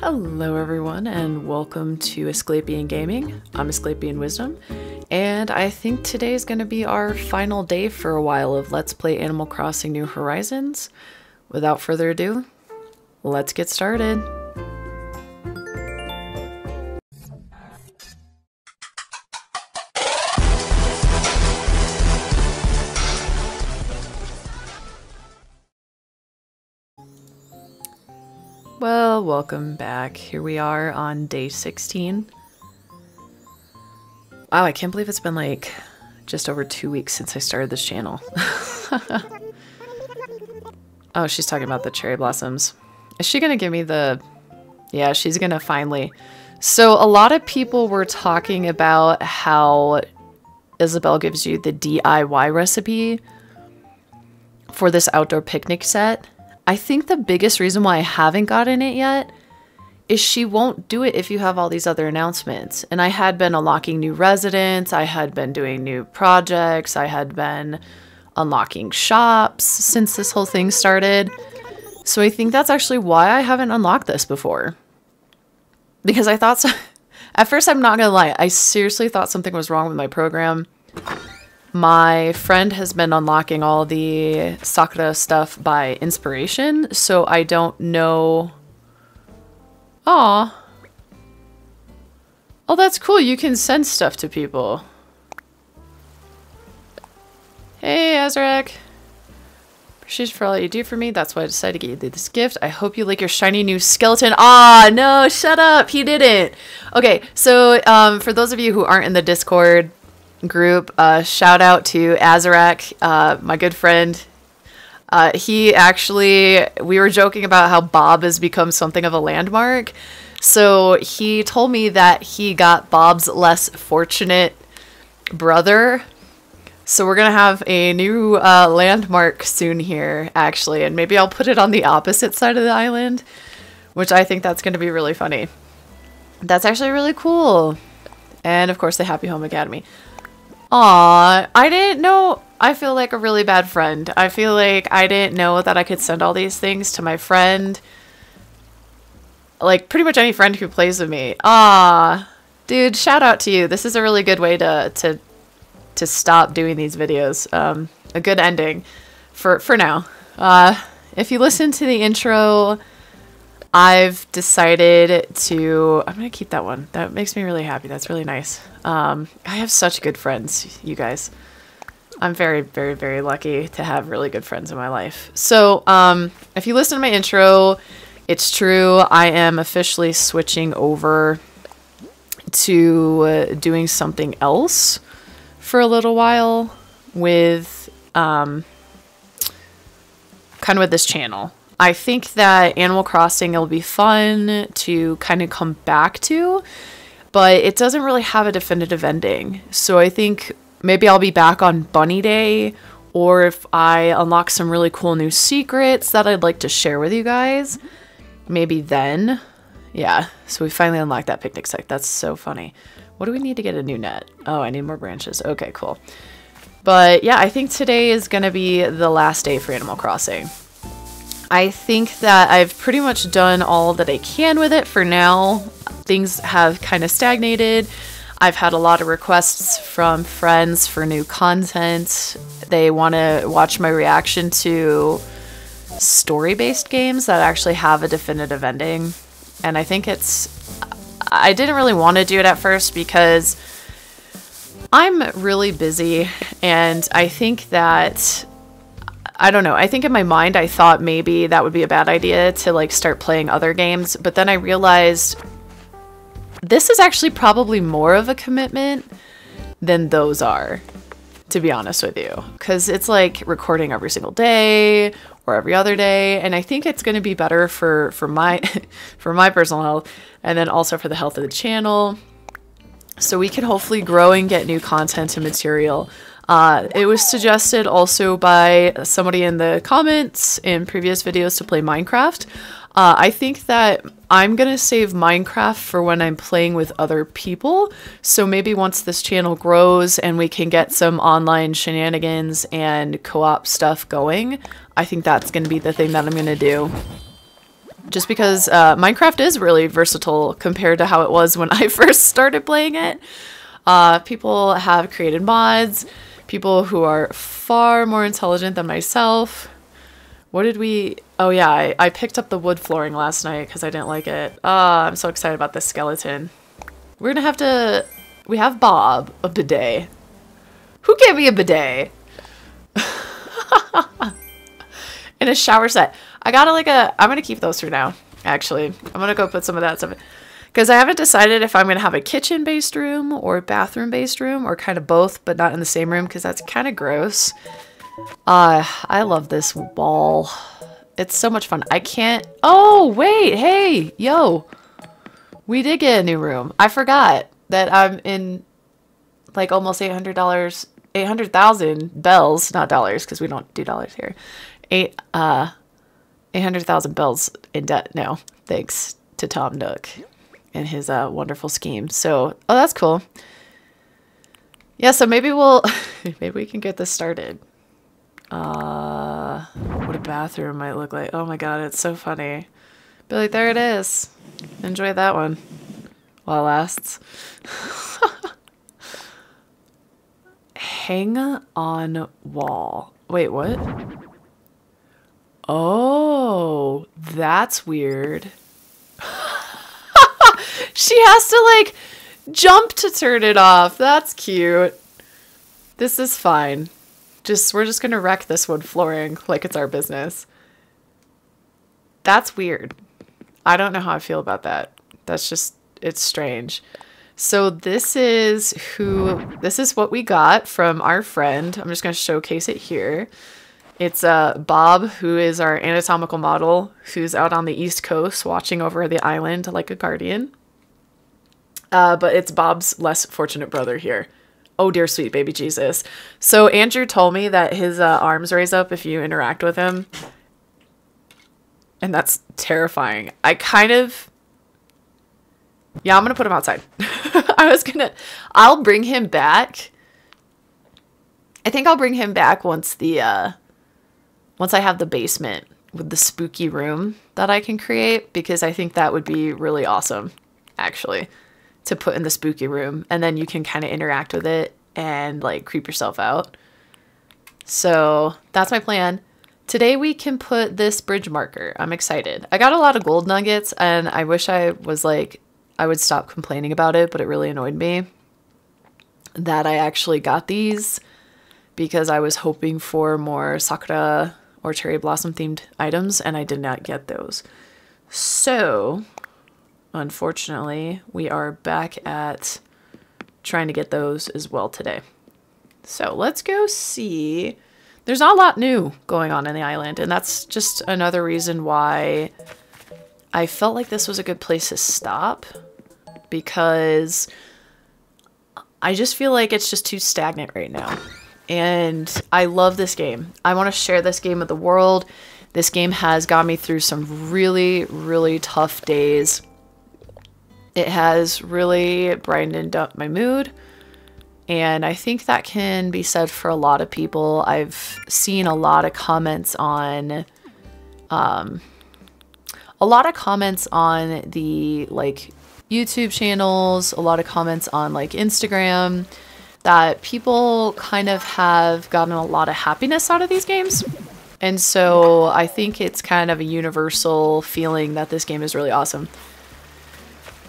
Hello everyone and welcome to Asclepian Gaming. I'm Asclepian Wisdom and I think today is going to be our final day for a while of Let's Play Animal Crossing New Horizons. Without further ado, let's get started. Well, welcome back. Here we are on day 16. Wow, I can't believe it's been like just over two weeks since I started this channel. oh, she's talking about the cherry blossoms. Is she gonna give me the... Yeah, she's gonna finally... So a lot of people were talking about how Isabelle gives you the DIY recipe for this outdoor picnic set. I think the biggest reason why I haven't gotten it yet is she won't do it if you have all these other announcements. And I had been unlocking new residents, I had been doing new projects, I had been unlocking shops since this whole thing started. So I think that's actually why I haven't unlocked this before. Because I thought so. At first, I'm not gonna lie, I seriously thought something was wrong with my program. My friend has been unlocking all the Sakura stuff by inspiration, so I don't know. Aw. Oh, that's cool. You can send stuff to people. Hey, Azrak. Appreciate for all you do for me. That's why I decided to get you this gift. I hope you like your shiny new skeleton. Ah, no, shut up. He didn't. Okay, so um, for those of you who aren't in the Discord, group. Uh, shout out to Azarak, uh, my good friend. Uh, he actually, we were joking about how Bob has become something of a landmark. So he told me that he got Bob's less fortunate brother. So we're going to have a new uh, landmark soon here, actually. And maybe I'll put it on the opposite side of the island, which I think that's going to be really funny. That's actually really cool. And of course, the Happy Home Academy. Aw, I didn't know. I feel like a really bad friend. I feel like I didn't know that I could send all these things to my friend. Like, pretty much any friend who plays with me. Ah, dude, shout out to you. This is a really good way to, to, to stop doing these videos. Um, a good ending for, for now. Uh, if you listen to the intro, I've decided to, I'm going to keep that one. That makes me really happy. That's really nice. Um, I have such good friends, you guys. I'm very, very, very lucky to have really good friends in my life. So, um, if you listen to my intro, it's true. I am officially switching over to uh, doing something else for a little while with, um, kind of with this channel. I think that Animal Crossing will be fun to kind of come back to, but it doesn't really have a definitive ending. So I think maybe I'll be back on Bunny Day, or if I unlock some really cool new secrets that I'd like to share with you guys, maybe then. Yeah, so we finally unlocked that picnic site. That's so funny. What do we need to get a new net? Oh, I need more branches. Okay, cool. But yeah, I think today is going to be the last day for Animal Crossing. I think that I've pretty much done all that I can with it for now. Things have kind of stagnated. I've had a lot of requests from friends for new content. They want to watch my reaction to story based games that actually have a definitive ending. And I think it's. I didn't really want to do it at first because I'm really busy, and I think that I don't know. I think in my mind I thought maybe that would be a bad idea to like start playing other games, but then I realized this is actually probably more of a commitment than those are, to be honest with you. Cuz it's like recording every single day or every other day, and I think it's going to be better for for my for my personal health and then also for the health of the channel. So we can hopefully grow and get new content and material uh, it was suggested also by somebody in the comments in previous videos to play Minecraft. Uh, I think that I'm going to save Minecraft for when I'm playing with other people. So maybe once this channel grows and we can get some online shenanigans and co-op stuff going, I think that's going to be the thing that I'm going to do. just because uh, Minecraft is really versatile compared to how it was when I first started playing it. Uh, people have created mods, people who are far more intelligent than myself. What did we... Oh yeah, I, I picked up the wood flooring last night because I didn't like it. Uh, I'm so excited about this skeleton. We're gonna have to... We have Bob, a bidet. Who gave me a bidet? In a shower set. I got a, like a... I'm gonna keep those for now, actually. I'm gonna go put some of that stuff in. Because I haven't decided if I'm going to have a kitchen-based room or bathroom-based room or kind of both, but not in the same room because that's kind of gross. Uh, I love this wall. It's so much fun. I can't... Oh, wait. Hey, yo. We did get a new room. I forgot that I'm in like almost $800, 800,000 bells, not dollars because we don't do dollars here. Eight, uh, 800,000 bells in debt now, thanks to Tom Nook and his uh, wonderful scheme. So, oh, that's cool. Yeah, so maybe we'll, maybe we can get this started. Uh, what a bathroom might look like. Oh my god, it's so funny. Billy, there it is. Enjoy that one while it lasts. Hang on wall. Wait, what? Oh, that's weird. She has to like jump to turn it off. That's cute. This is fine. Just we're just gonna wreck this wood flooring like it's our business. That's weird. I don't know how I feel about that. That's just it's strange. So this is who this is what we got from our friend. I'm just gonna showcase it here. It's uh, Bob, who is our anatomical model, who's out on the East Coast watching over the island like a guardian. Uh, but it's Bob's less fortunate brother here. Oh, dear sweet baby Jesus. So Andrew told me that his uh, arms raise up if you interact with him. And that's terrifying. I kind of... Yeah, I'm going to put him outside. I was going to... I'll bring him back. I think I'll bring him back once the... Uh, once I have the basement with the spooky room that I can create because I think that would be really awesome actually to put in the spooky room and then you can kind of interact with it and like creep yourself out. So that's my plan. Today we can put this bridge marker. I'm excited. I got a lot of gold nuggets and I wish I was like, I would stop complaining about it, but it really annoyed me that I actually got these because I was hoping for more Sakura or cherry blossom themed items and I did not get those. So, unfortunately, we are back at trying to get those as well today. So let's go see. There's not a lot new going on in the island, and that's just another reason why I felt like this was a good place to stop because I just feel like it's just too stagnant right now and I love this game. I want to share this game with the world. This game has got me through some really, really tough days. It has really brightened up my mood. And I think that can be said for a lot of people. I've seen a lot of comments on, um, a lot of comments on the like YouTube channels, a lot of comments on like Instagram, that people kind of have gotten a lot of happiness out of these games. And so I think it's kind of a universal feeling that this game is really awesome.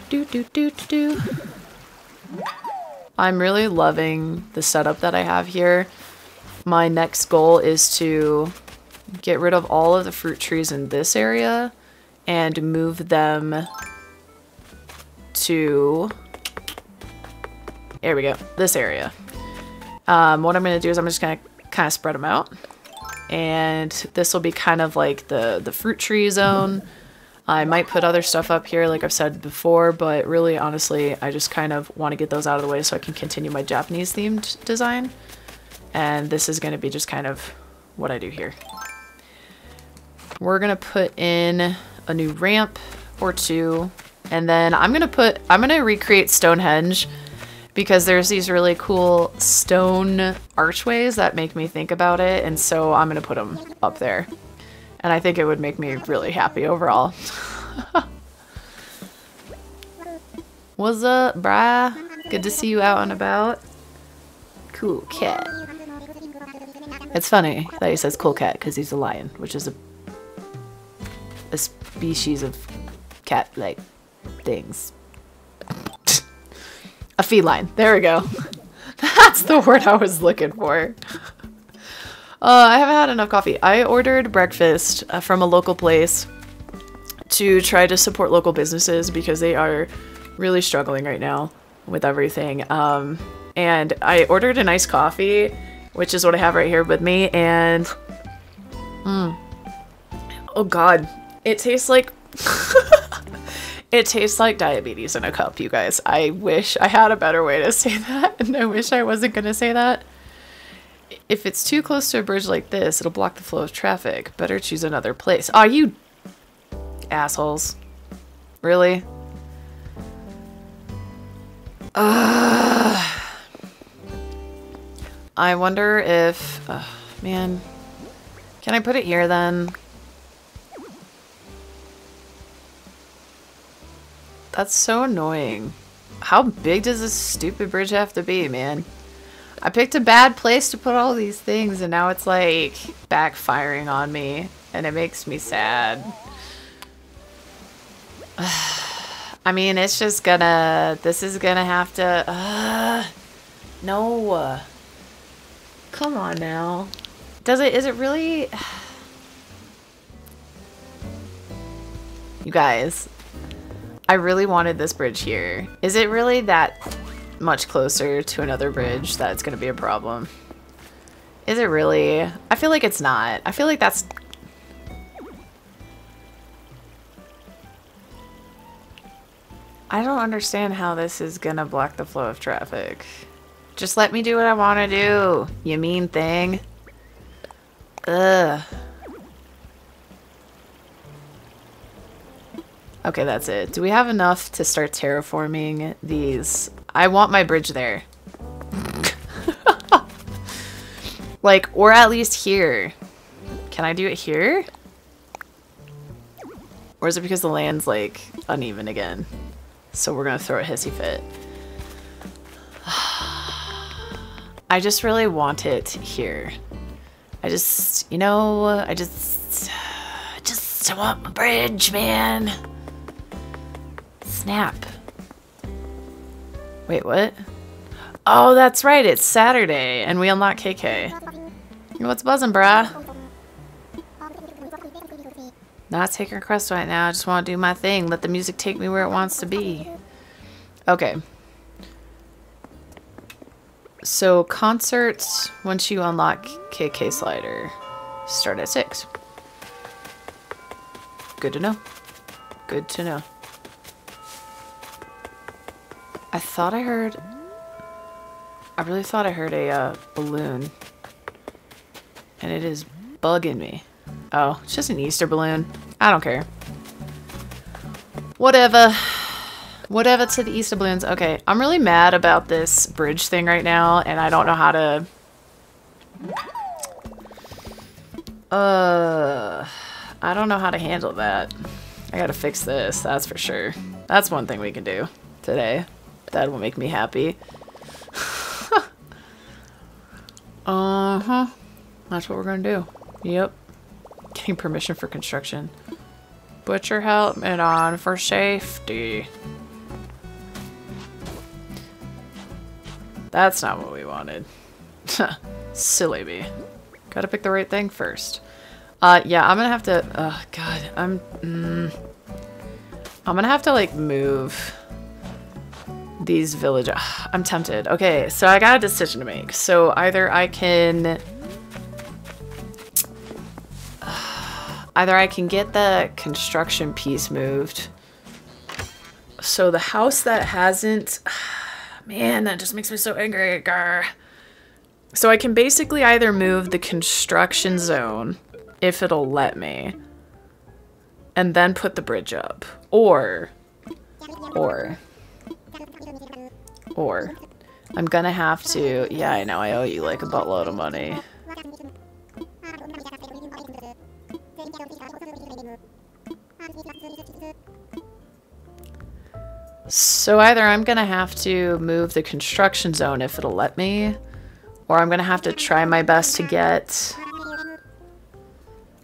Do do do do do. I'm really loving the setup that I have here. My next goal is to get rid of all of the fruit trees in this area and move them to there we go. This area. Um, what I'm going to do is I'm just going to kind of spread them out. And this will be kind of like the, the fruit tree zone. I might put other stuff up here, like I've said before, but really, honestly, I just kind of want to get those out of the way so I can continue my Japanese themed design. And this is going to be just kind of what I do here. We're going to put in a new ramp or two. And then I'm going to put, I'm going to recreate Stonehenge because there's these really cool stone archways that make me think about it and so I'm gonna put them up there And I think it would make me really happy overall. What's up, brah? Good to see you out and about. Cool cat. It's funny that he says cool cat because he's a lion, which is a a species of cat-like things. a feline. There we go. That's the word I was looking for. Uh, I haven't had enough coffee. I ordered breakfast uh, from a local place to try to support local businesses because they are really struggling right now with everything. Um, and I ordered an iced coffee, which is what I have right here with me. And, mm, oh god, it tastes like it tastes like diabetes in a cup, you guys. I wish I had a better way to say that, and I wish I wasn't gonna say that. If it's too close to a bridge like this, it'll block the flow of traffic. Better choose another place. Are you assholes? Really? I wonder if... Man. Can I put it here then? That's so annoying. How big does this stupid bridge have to be, man? I picked a bad place to put all these things and now it's like backfiring on me and it makes me sad. I mean, it's just gonna, this is gonna have to, uh, no. Come on now. Does it, is it really, you guys, I really wanted this bridge here. Is it really that much closer to another bridge that it's going to be a problem? Is it really? I feel like it's not. I feel like that's... I don't understand how this is going to block the flow of traffic. Just let me do what I want to do, you mean thing. Ugh. Okay, that's it. Do we have enough to start terraforming these? I want my bridge there. like, or at least here. Can I do it here? Or is it because the land's, like, uneven again? So we're gonna throw a hissy fit. I just really want it here. I just, you know, I just, I just want my bridge, man. Snap. Wait, what? Oh, that's right. It's Saturday, and we unlock KK. What's buzzing, bruh? Not taking a requests right now. I just want to do my thing. Let the music take me where it wants to be. Okay. So, concerts, once you unlock KK Slider, start at 6. Good to know. Good to know. I thought I heard... I really thought I heard a uh, balloon. And it is bugging me. Oh, it's just an Easter balloon. I don't care. Whatever. Whatever to the Easter balloons. Okay, I'm really mad about this bridge thing right now, and I don't know how to... Uh, I don't know how to handle that. I gotta fix this, that's for sure. That's one thing we can do today. That will make me happy. uh-huh. That's what we're gonna do. Yep. Getting permission for construction. Butcher helmet on for safety. That's not what we wanted. Silly me. Gotta pick the right thing first. Uh, yeah, I'm gonna have to, oh god, I'm, mm, I'm gonna have to like move these village. I'm tempted. Okay, so I got a decision to make. So either I can... Either I can get the construction piece moved. So the house that hasn't... Man, that just makes me so angry. So I can basically either move the construction zone, if it'll let me, and then put the bridge up. Or, or, or I'm gonna have to... Yeah, I know, I owe you like a buttload of money. So either I'm gonna have to move the construction zone if it'll let me, or I'm gonna have to try my best to get...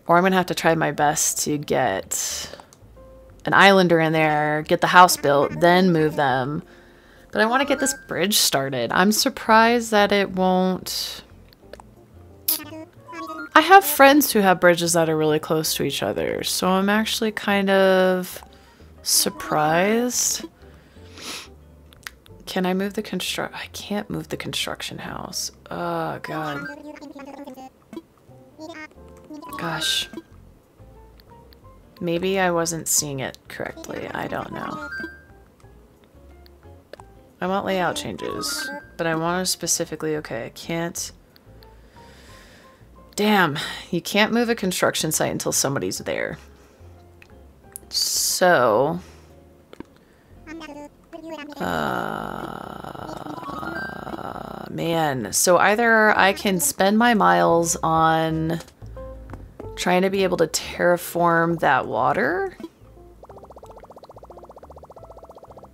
Or I'm gonna have to try my best to get an islander in there, get the house built, then move them but I want to get this bridge started. I'm surprised that it won't... I have friends who have bridges that are really close to each other, so I'm actually kind of surprised. Can I move the construct? I can't move the construction house. Oh, God. Gosh. Maybe I wasn't seeing it correctly. I don't know. I want layout changes, but I want to specifically, okay, I can't... Damn, you can't move a construction site until somebody's there. So... Uh, man, so either I can spend my miles on trying to be able to terraform that water,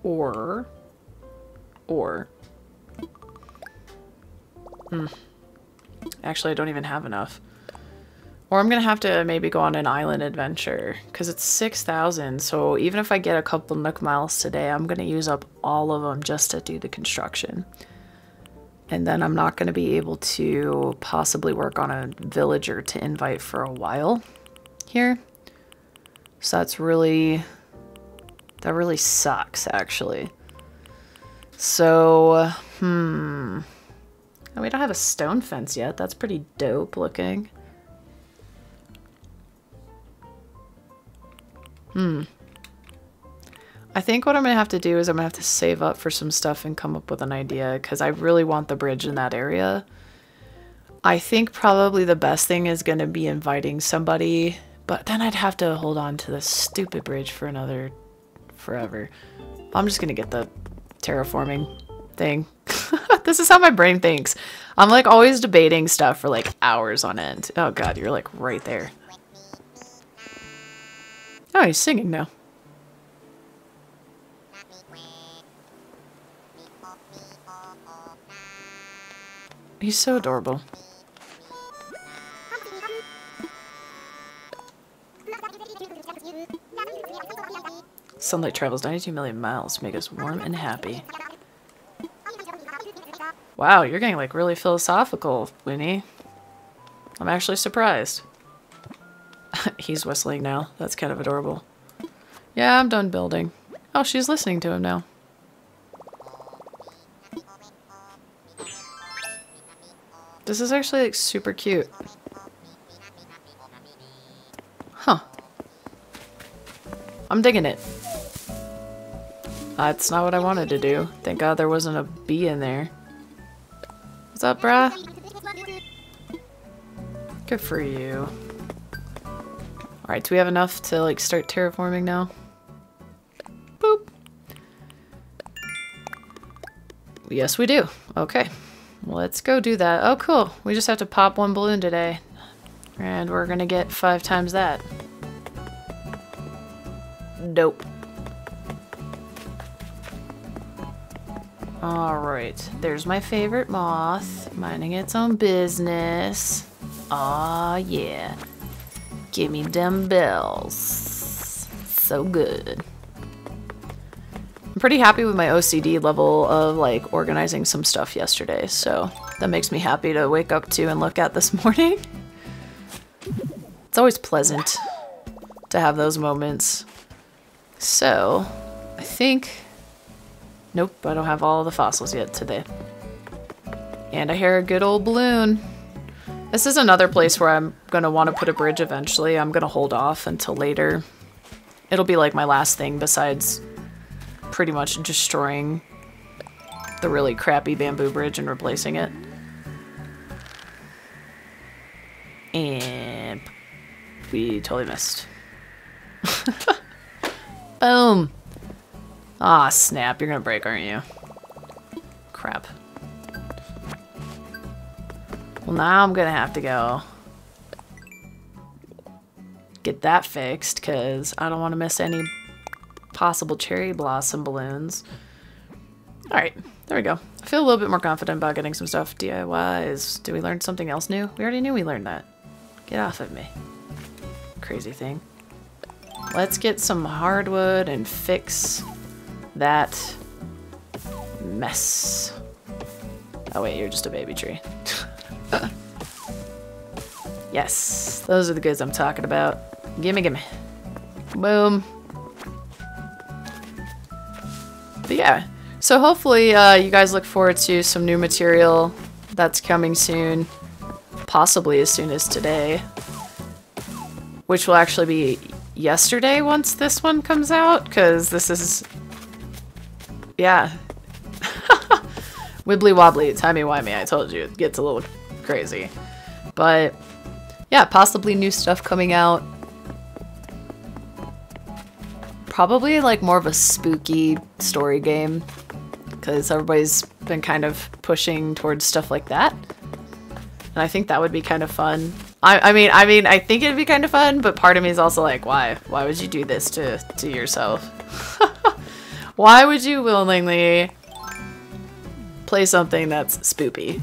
or, or, hmm. Actually, I don't even have enough. Or I'm going to have to maybe go on an island adventure because it's 6,000. So even if I get a couple Nook miles today, I'm going to use up all of them just to do the construction. And then I'm not going to be able to possibly work on a villager to invite for a while here. So that's really, that really sucks actually. So, hmm. We don't have a stone fence yet. That's pretty dope looking. Hmm. I think what I'm going to have to do is I'm going to have to save up for some stuff and come up with an idea because I really want the bridge in that area. I think probably the best thing is going to be inviting somebody, but then I'd have to hold on to this stupid bridge for another forever. I'm just going to get the terraforming thing. this is how my brain thinks. I'm like always debating stuff for like hours on end. Oh god, you're like right there. Oh, he's singing now. He's so adorable. Sunlight travels 92 million miles to make us warm and happy. Wow, you're getting like really philosophical, Winnie. I'm actually surprised. He's whistling now. That's kind of adorable. Yeah, I'm done building. Oh, she's listening to him now. This is actually like super cute. Huh. I'm digging it. That's not what I wanted to do. Thank god there wasn't a bee in there. What's up, bruh? Good for you. Alright, do we have enough to like start terraforming now? Boop. Yes, we do. Okay. Let's go do that. Oh, cool. We just have to pop one balloon today. And we're gonna get five times that. Dope. Alright, there's my favorite moth, minding its own business. Aw, yeah. Give me them bells. So good. I'm pretty happy with my OCD level of like organizing some stuff yesterday, so that makes me happy to wake up to and look at this morning. It's always pleasant to have those moments. So, I think Nope, I don't have all the fossils yet today. And I hear a good old balloon. This is another place where I'm going to want to put a bridge eventually. I'm going to hold off until later. It'll be like my last thing besides pretty much destroying the really crappy bamboo bridge and replacing it. And we totally missed. Boom. Ah, snap. You're gonna break, aren't you? Crap. Well, now I'm gonna have to go get that fixed, because I don't want to miss any possible cherry blossom balloons. Alright, there we go. I feel a little bit more confident about getting some stuff DIYs. Did we learn something else new? We already knew we learned that. Get off of me. Crazy thing. Let's get some hardwood and fix that mess. Oh wait, you're just a baby tree. yes, those are the goods I'm talking about. Gimme, gimme. Boom. But yeah, so hopefully uh, you guys look forward to some new material that's coming soon. Possibly as soon as today. Which will actually be yesterday once this one comes out, because this is... Yeah. Wibbly wobbly, timey wimey, I told you, it gets a little crazy. But, yeah, possibly new stuff coming out. Probably like more of a spooky story game, because everybody's been kind of pushing towards stuff like that. And I think that would be kind of fun. I, I mean, I mean, I think it'd be kind of fun, but part of me is also like, why? Why would you do this to, to yourself? why would you willingly play something that's spoopy?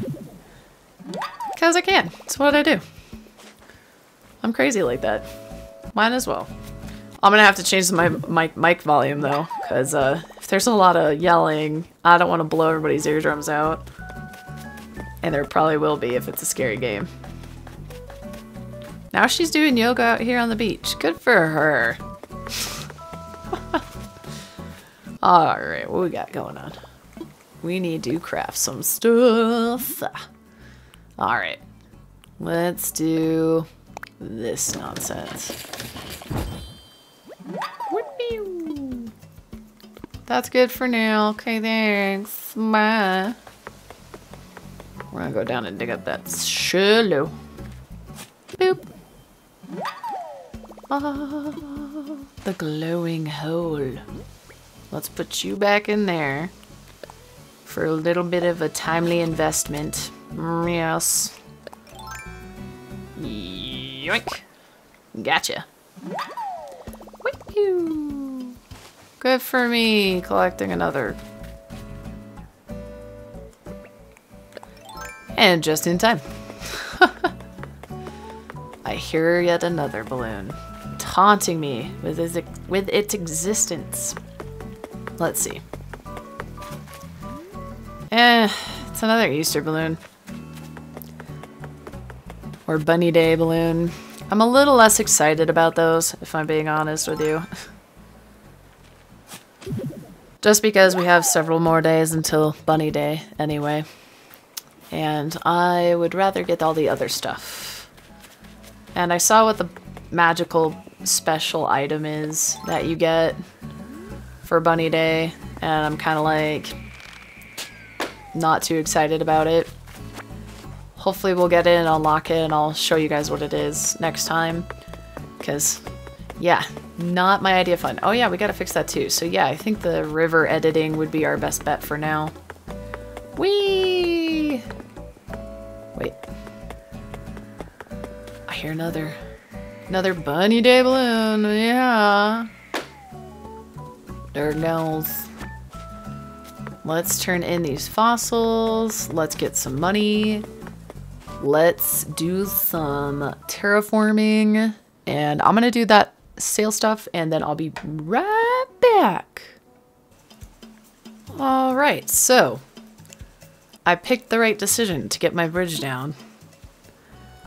Because I can. It's what I do. I'm crazy like that. Might as well. I'm gonna have to change my mic, mic volume though, because uh, if there's a lot of yelling, I don't want to blow everybody's eardrums out. And there probably will be if it's a scary game. Now she's doing yoga out here on the beach. Good for her. Alright, what we got going on? We need to craft some stuff. Alright. Let's do this nonsense. That's good for now. Okay, thanks. Bye. We're gonna go down and dig up that shallow. Boop. Ah, the glowing hole. Let's put you back in there for a little bit of a timely investment. Mm, yes. Yoink. Gotcha. Good for me, collecting another. And just in time. I hear yet another balloon, taunting me with its, with its existence. Let's see. Eh, it's another Easter balloon. Or Bunny Day balloon. I'm a little less excited about those, if I'm being honest with you. Just because we have several more days until Bunny Day, anyway. And I would rather get all the other stuff. And I saw what the magical special item is that you get for Bunny Day, and I'm kind of like not too excited about it. Hopefully we'll get it and unlock it, and I'll show you guys what it is next time. Because, yeah, not my idea of fun. Oh yeah, we gotta fix that too. So yeah, I think the river editing would be our best bet for now. Whee! Wait, I hear another, another bunny day balloon. Yeah. There goes. Let's turn in these fossils. Let's get some money. Let's do some terraforming. And I'm going to do that sale stuff and then I'll be right back. All right, so I picked the right decision to get my bridge down.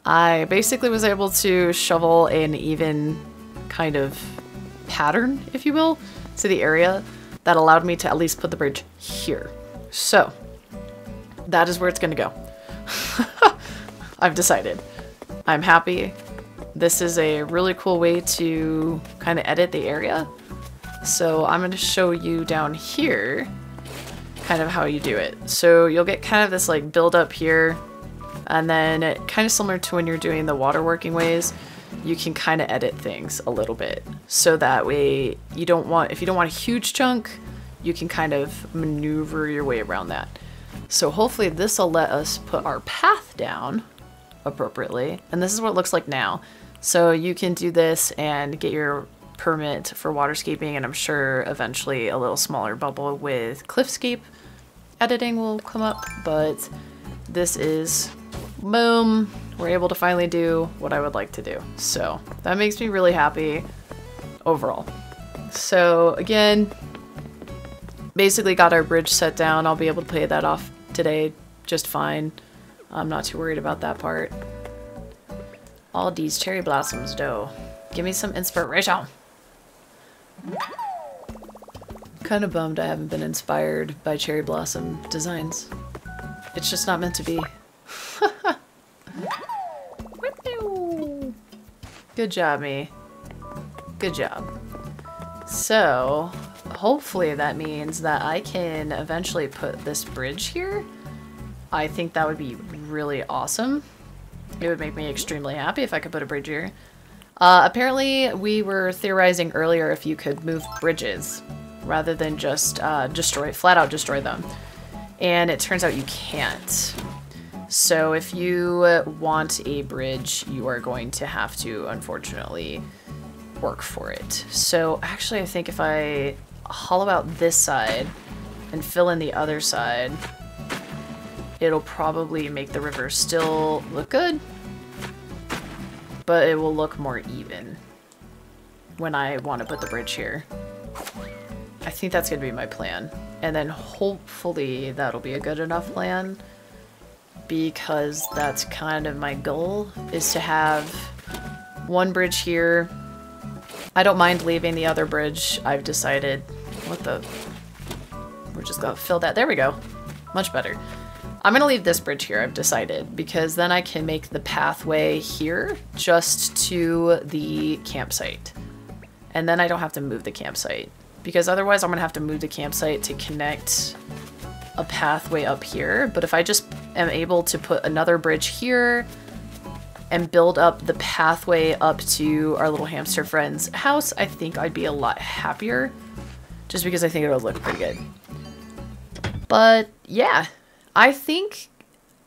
I basically was able to shovel an even kind of pattern, if you will, to the area that allowed me to at least put the bridge here. So, that is where it's going to go. I've decided. I'm happy. This is a really cool way to kind of edit the area. So I'm going to show you down here kind of how you do it. So you'll get kind of this like build up here and then kind of similar to when you're doing the water working ways, you can kind of edit things a little bit. So that way you don't want, if you don't want a huge chunk, you can kind of maneuver your way around that. So hopefully this will let us put our path down appropriately. And this is what it looks like now. So you can do this and get your permit for waterscaping, and I'm sure eventually a little smaller bubble with cliffscape editing will come up, but this is boom, we're able to finally do what I would like to do. So that makes me really happy overall. So again, basically got our bridge set down. I'll be able to pay that off today just fine. I'm not too worried about that part. All these cherry blossoms, though. Give me some inspiration. Kind of bummed I haven't been inspired by cherry blossom designs. It's just not meant to be. Good job, me. Good job. So, hopefully that means that I can eventually put this bridge here. I think that would be really awesome. It would make me extremely happy if I could put a bridge here. Uh, apparently, we were theorizing earlier if you could move bridges rather than just uh, destroy, flat out destroy them. And it turns out you can't. So if you want a bridge, you are going to have to, unfortunately, work for it. So actually, I think if I hollow out this side and fill in the other side, it'll probably make the river still look good, but it will look more even when I want to put the bridge here. I think that's going to be my plan. And then hopefully that'll be a good enough plan because that's kind of my goal is to have one bridge here. I don't mind leaving the other bridge. I've decided what the we're just gonna fill that. There we go. Much better. I'm gonna leave this bridge here, I've decided, because then I can make the pathway here just to the campsite. And then I don't have to move the campsite. Because otherwise I'm gonna have to move the campsite to connect a pathway up here. But if I just am able to put another bridge here and build up the pathway up to our little hamster friend's house, I think I'd be a lot happier. Just because I think it would look pretty good. But yeah, I think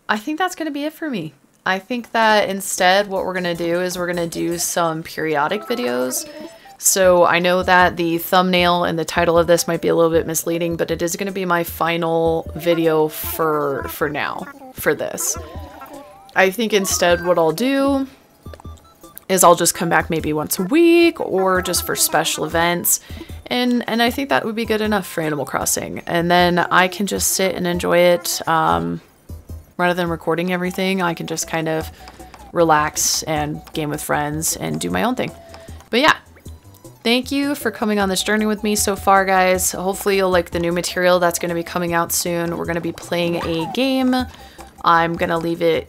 I think that's going to be it for me. I think that instead what we're going to do is we're going to do some periodic videos. So I know that the thumbnail and the title of this might be a little bit misleading, but it is going to be my final video for for now for this. I think instead what I'll do is I'll just come back maybe once a week or just for special events and and I think that would be good enough for Animal Crossing. And then I can just sit and enjoy it um, rather than recording everything. I can just kind of relax and game with friends and do my own thing. But yeah, thank you for coming on this journey with me so far, guys. Hopefully you'll like the new material that's going to be coming out soon. We're going to be playing a game. I'm going to leave it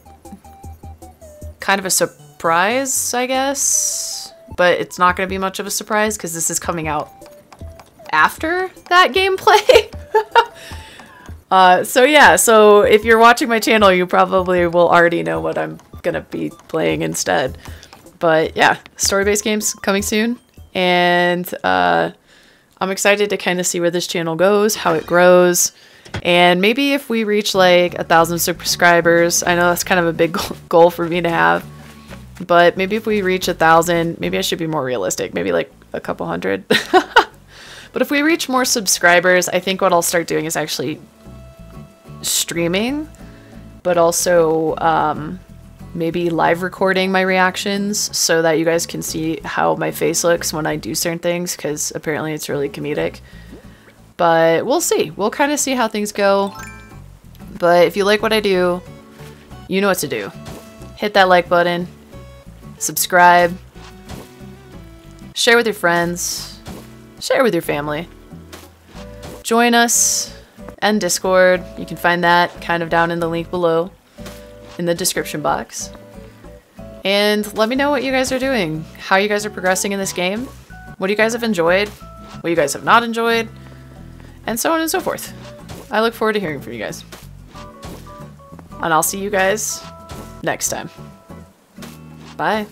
kind of a surprise, I guess. But it's not going to be much of a surprise because this is coming out after that gameplay. uh, so yeah, so if you're watching my channel, you probably will already know what I'm gonna be playing instead. But yeah, story-based games coming soon. And uh, I'm excited to kind of see where this channel goes, how it grows. And maybe if we reach like a thousand subscribers, I know that's kind of a big goal for me to have. But maybe if we reach a thousand, maybe I should be more realistic. Maybe like a couple hundred. But if we reach more subscribers, I think what I'll start doing is actually streaming, but also um, maybe live recording my reactions so that you guys can see how my face looks when I do certain things, because apparently it's really comedic. But we'll see. We'll kind of see how things go. But if you like what I do, you know what to do. Hit that like button, subscribe, share with your friends, share with your family. Join us and Discord. You can find that kind of down in the link below in the description box. And let me know what you guys are doing, how you guys are progressing in this game, what you guys have enjoyed, what you guys have not enjoyed, and so on and so forth. I look forward to hearing from you guys. And I'll see you guys next time. Bye.